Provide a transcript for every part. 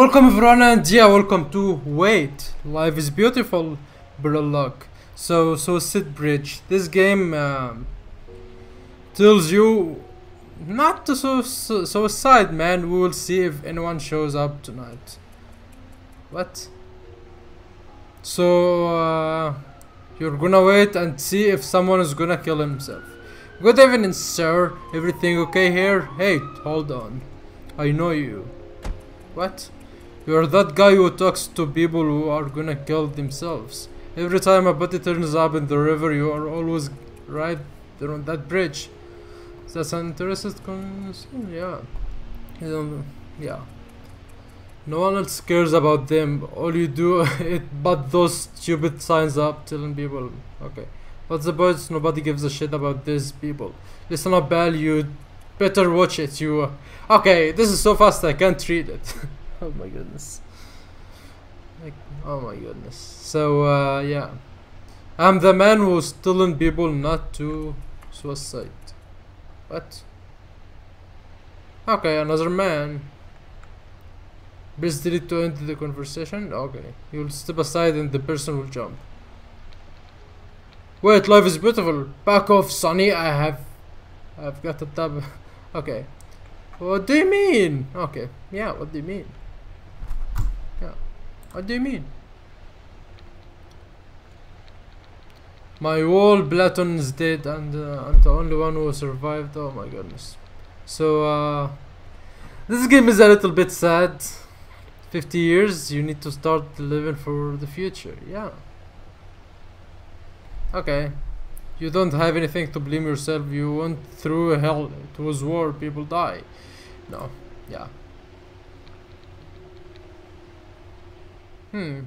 Welcome everyone and yeah, welcome to Wait. Life is beautiful, luck. So, Suicide Bridge. This game um, tells you not to su su suicide, man. We will see if anyone shows up tonight. What? So, uh, you're gonna wait and see if someone is gonna kill himself. Good evening, sir. Everything okay here? Hey, hold on. I know you. What? You're that guy who talks to people who are gonna kill themselves. Every time a body turns up in the river, you are always right there on that bridge. That's an interesting concern, yeah. Yeah. No one else cares about them. All you do it but those stupid signs up telling people. Okay. What's the point? Nobody gives a shit about these people. Listen up, Bell. You better watch it. You. Uh, okay, this is so fast I can't read it. oh my goodness. Like, oh my goodness. So, uh, yeah. I'm the man who's telling people not to suicide. What? Okay, another man. Press delete to end the conversation. Okay. You'll step aside and the person will jump. Wait, life is beautiful. Back off, Sonny. I have... I've got a tab. Okay. What do you mean? Okay. Yeah, what do you mean? What do you mean? My whole Platon is dead and uh, I'm the only one who survived. Oh my goodness. So, uh... This game is a little bit sad. 50 years, you need to start living for the future. Yeah. Okay. You don't have anything to blame yourself. You went through hell. It was war. People die. No. Yeah. Hmm.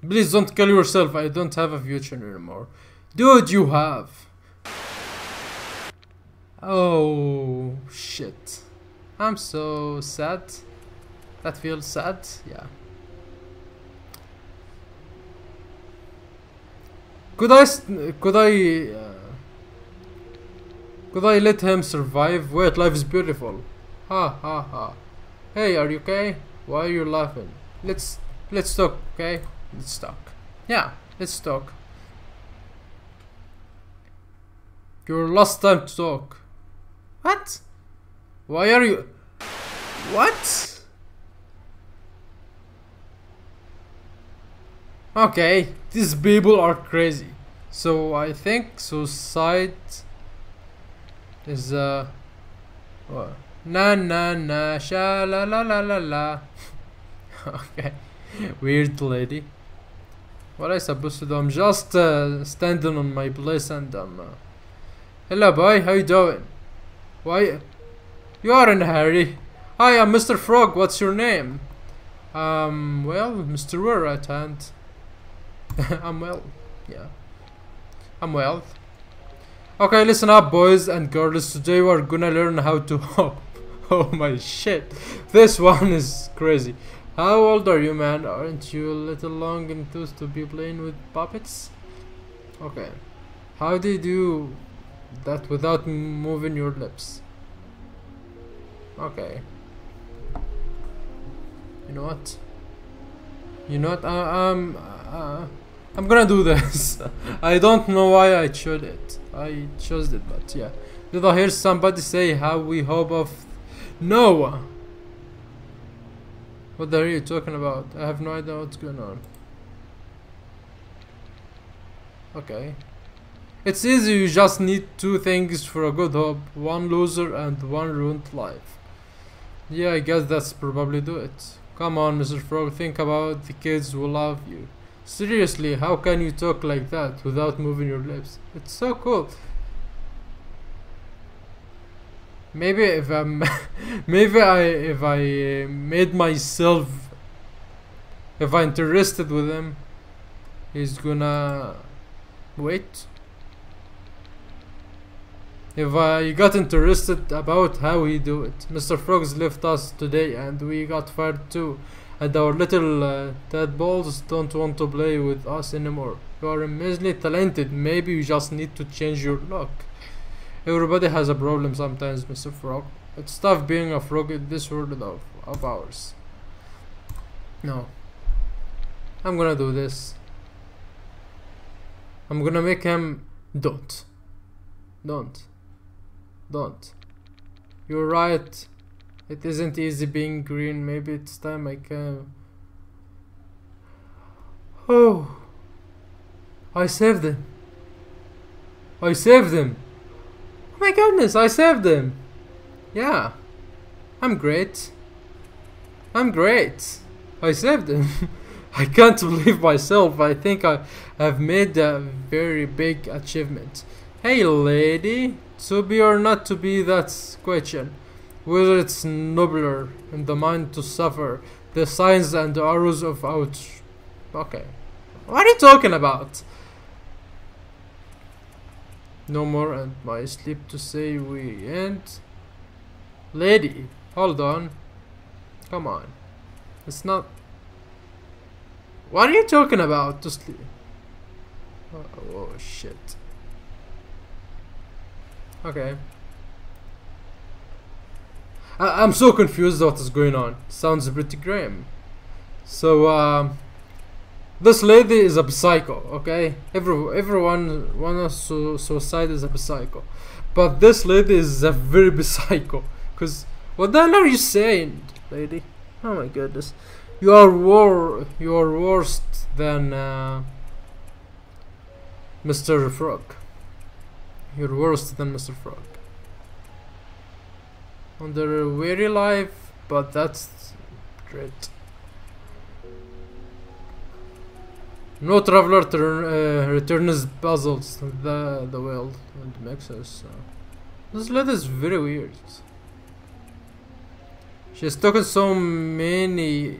Please don't kill yourself. I don't have a future anymore. Dude, you have. Oh, shit. I'm so sad. That feels sad. Yeah. Could I, could I, uh, could I let him survive? Wait, life is beautiful. Ha ha ha. Hey, are you okay? Why are you laughing? Let's, let's talk, okay? Let's talk. Yeah, let's talk. Your last time to talk. What? Why are you... What? Okay, these people are crazy. So I think suicide is uh what? Na na na sha la la la la la. okay, weird lady. What I supposed to do? I'm just uh, standing on my place and um. Uh, Hello, boy. How you doing? Why? You are in a hurry. Hi, I'm Mr. Frog. What's your name? Um. Well, Mr. We're right hand. I'm well. Yeah. I'm well. Okay, listen up, boys and girls. Today we're gonna learn how to. Oh, oh my shit. This one is crazy. How old are you, man? Aren't you a little long and tooth to be playing with puppets? Okay. How do you that without moving your lips? Okay. You know what? You know what? Uh, um. Uh, I'm gonna do this. I don't know why I chose it. I chose it, but yeah. Did I hear somebody say how we hope of... No! What are you talking about? I have no idea what's going on. Okay. It's easy, you just need two things for a good hope. One loser and one ruined life. Yeah, I guess that's probably do it. Come on, Mr. Frog, think about the kids who love you. Seriously, how can you talk like that without moving your lips? It's so cool. Maybe if I'm, maybe I if I uh, made myself, if I'm interested with him, he's gonna wait. If I got interested about how he do it, Mr. Frogs left us today and we got fired too and our little uh, tadpoles don't want to play with us anymore. You are immensely talented, maybe you just need to change your luck. Everybody has a problem sometimes, Mr. Frog. It's tough being a frog in this world of of ours. No. I'm gonna do this. I'm gonna make him don't. Don't. Don't. You're right. It isn't easy being green. Maybe it's time I can. Oh. I saved him. I saved him. My goodness, I saved him. Yeah. I'm great. I'm great. I saved him. I can't believe myself. I think I have made a very big achievement. Hey lady, to be or not to be, that's question. Whether it's nobler in the mind to suffer the signs and the arrows of out. Okay. What are you talking about? No more and my sleep to say we end. Lady, hold on. Come on. It's not... What are you talking about to sleep? Oh, oh shit. Okay. I I'm so confused what is going on. Sounds pretty grim. So, um... This lady is a psycho, okay? Every, everyone wants su suicide is a psycho. But this lady is a very psycho. Cause, what the hell are you saying, lady? Oh my goodness. You are war you are worse than uh, Mr. Frog. You're worse than Mr. Frog. Under a weary life, but that's great. No traveler uh, returns puzzles the the world and makes us. Uh, this letter is very weird. She's talking so many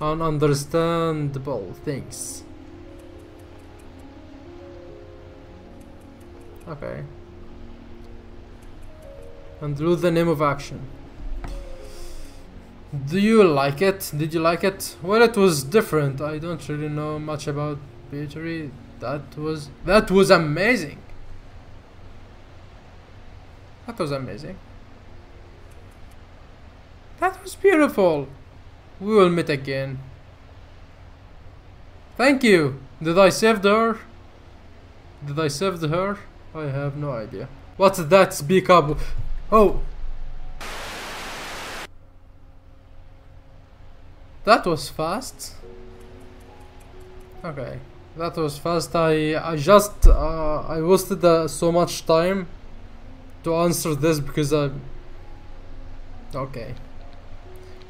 ununderstandable things. Okay. And lose the name of action. Do you like it? Did you like it? Well, it was different. I don't really know much about Beatery. That was that was amazing. That was amazing. That was beautiful. We will meet again. Thank you. Did I save her? Did I save her? I have no idea. What's that? Speak up. Oh, That was fast. Okay, that was fast. I I just uh, I wasted uh, so much time to answer this because I. Okay.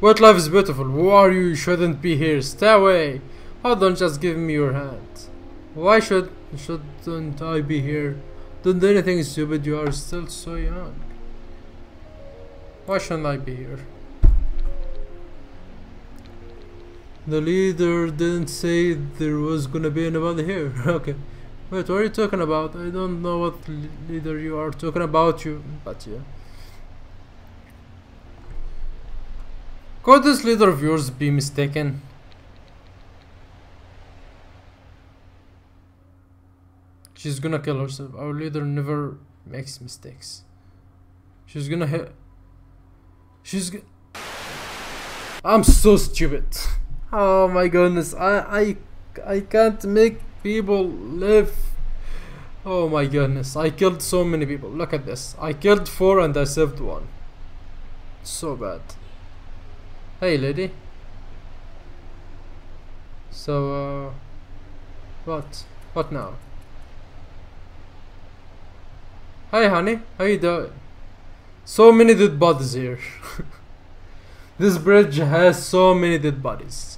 What life is beautiful. Who are you? You shouldn't be here. Stay away. Oh, don't just give me your hand. Why should shouldn't I be here? Don't do anything stupid. You are still so young. Why shouldn't I be here? The leader didn't say there was gonna be anybody here. okay. Wait, what are you talking about? I don't know what leader you are talking about you, but yeah. Could this leader of yours be mistaken? She's gonna kill herself. Our leader never makes mistakes. She's gonna hit. She's. I'm so stupid. Oh my goodness, I I I can't make people live. Oh my goodness, I killed so many people. Look at this. I killed four and I saved one. So bad. Hey lady. So uh what? What now? Hi honey, how you doing? So many dead bodies here. this bridge has so many dead bodies.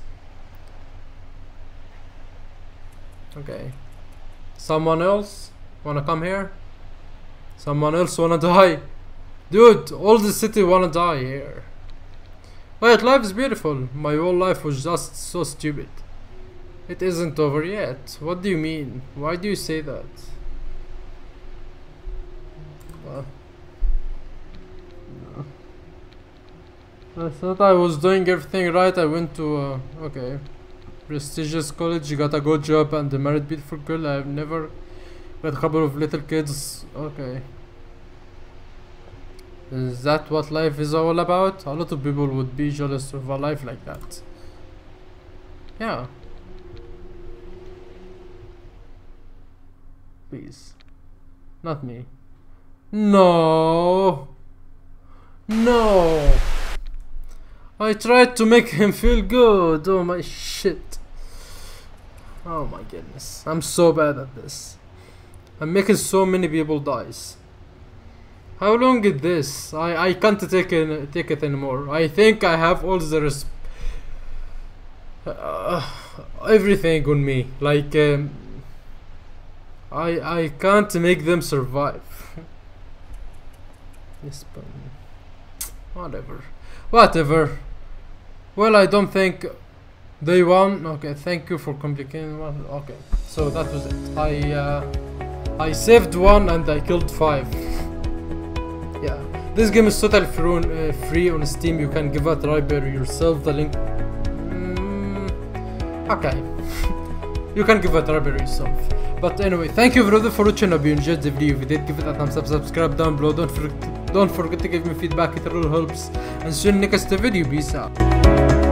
Okay. Someone else wanna come here? Someone else wanna die? Dude, all the city wanna die here. Wait, life is beautiful. My whole life was just so stupid. It isn't over yet. What do you mean? Why do you say that? No. I thought I was doing everything right. I went to, uh, okay prestigious college, you got a good job and a married beautiful girl. I've never got a couple of little kids. Okay. Is that what life is all about? A lot of people would be jealous of a life like that. Yeah. Please. Not me. No. No. I tried to make him feel good. Oh my shit. Oh my goodness. I'm so bad at this. I'm making so many people dies. How long is this? I, I can't take it, take it anymore. I think I have all the res- uh, everything on me. Like um, I I can't make them survive. yes, but whatever, whatever. Well, I don't think they won. Okay, thank you for complicating. one. Okay, so that was it. I uh, I saved one and I killed five. yeah, this game is totally free on, uh, free on Steam. You can give a try by yourself. The link. Mm, okay, you can give a try by yourself. But anyway, thank you brother for watching. Hope you enjoyed the video. If you did, give it a thumbs up, subscribe down below. Don't forget, don't forget to give me feedback. It really helps. And see you next video. Peace out.